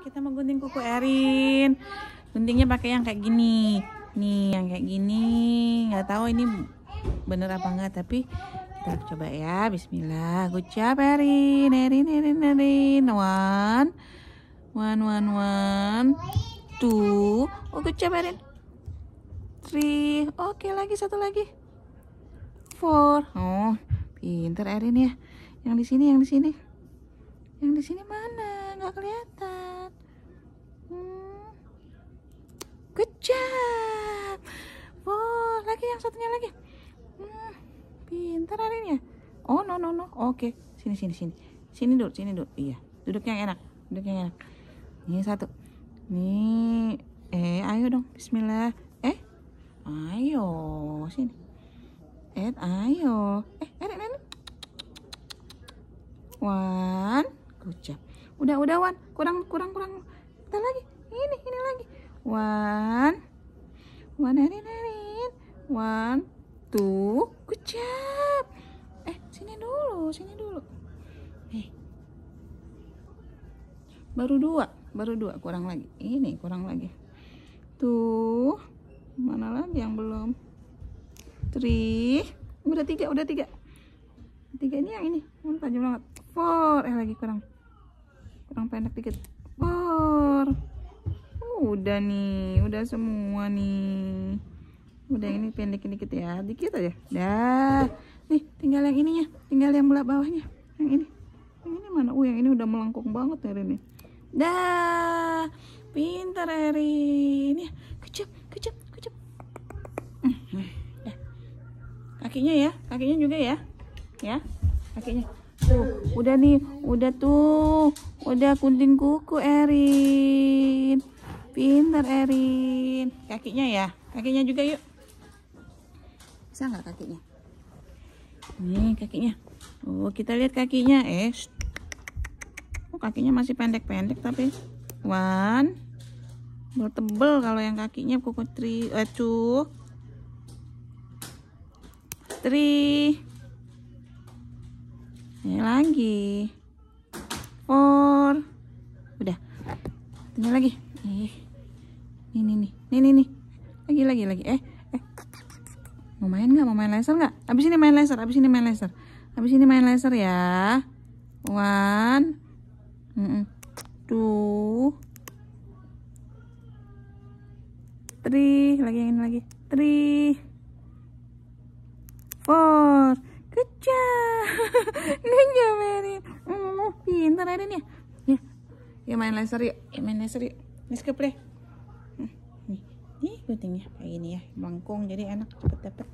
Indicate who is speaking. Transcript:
Speaker 1: kita mau gunting kuku Erin. Guntingnya pakai yang kayak gini. Nih, yang kayak gini. Nggak tahu ini bener apa enggak, tapi kita coba ya. Bismillah. Job Erin. Erin, Erin, Erin. One. One, one, one. Two. Oh, job Erin. Three. Oke, lagi satu lagi. Four. Oh, pinter Erin ya. Yang di sini, yang di sini. Yang di sini mana? Nggak kelihatan. Hmm. Good job. Oh, lagi yang satunya lagi. Hmm. Pintar Arin ya. Oh, no, no, no. Oke. Sini, sini, sini. Sini dulu, sini dulu. Iya. Duduk yang enak. Duduk yang enak. Ini satu. Nih. Eh, ayo dong. Bismillah. Eh. Ayo. Sini. Eh, ayo. Eh, Erin, Erin. One. Good job. Udah, udah, Wan. Kurang, kurang, kurang. Kita lagi. Ini, ini One. One, Erin, Erin. One. Two. Good job. Eh, sini dulu, sini dulu. Eh. Baru dua, baru dua. Kurang lagi. Ini, kurang lagi. Tuh. Mana lagi yang belum? Three. Udah tiga, udah tiga. Tiga ini yang ini. Tajam banget. Four. Eh, lagi kurang kurang pendek dikit four udah nih udah semua nih. Udah ini pendek dikit ya dikit aja. Dah. Nih tinggal yang ininya tinggal yang belah bawahnya. Yang ini. Yang ini mana? Uh yang ini udah melengkung banget ya ini dah. Pintar Erin. Ya kecap kecap kecap kakinya ya kakinya juga ya. Ya kakinya. Tuh udah nih udah tuh. Udah gunting kuku Erin pintar Erin. Kakinya ya? Kakinya juga yuk. Bisa nggak kakinya? Nih kakinya. Oh kita lihat kakinya. Eh oh kakinya masih pendek-pendek tapi one tebel kalau yang kakinya kuku tri eh two three ini lagi. Four. Udah. Tinggal lagi. Eh ini nih nih. Nih nih lagi lagi lagi. Eh eh. Mau main nggak? Mau main laser nggak? Abis ini main laser abis ini main laser. Abis ini main laser ya. One. Mm -mm. two. Three. Lagi ini lagi. Three. Four. Good job. Good Erin. Oh, pintar Erin ya. Ya. Ya main laser yuk. Ya main laser yuk. Let's go nih nih guntingnya kayak gini ya? Bangkung jadi enak cepet dapet